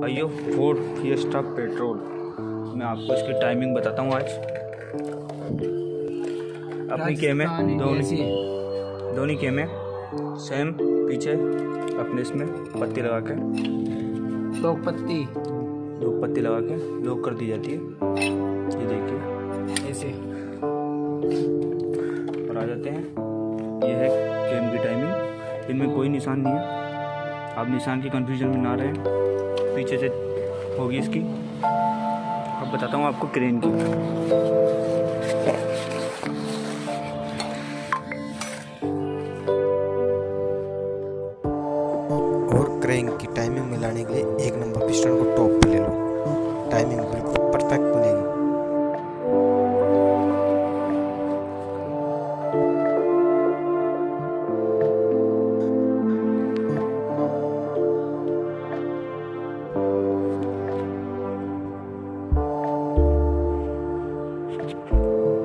भाइयों Ford fiesta petrol मैं आपको इसकी टाइमिंग बताता हूँ आज। अपनी के में दोनों दोनों के। में सेम पीछे अपने इसमें पत्ती लगा के। दो पत्ती। दो पत्ती लगा के लॉक कर दी जाती है। ये देखिए। ऐसे। और आ जाते हैं। ये है गेम की टाइमिंग इनमें कोई निशान नहीं है। आप निशान की कंफ्यूजन में ना रहें। पीछे से होगी इसकी। अब बताता हूँ आपको क्रेन की। और क्रेंग की टाइमिंग मिलाने के लिए एक नंबर पिस्टन को टॉप पर ले लो। टाइमिंग बिल्कुल परफेक्ट बनेगी। うん。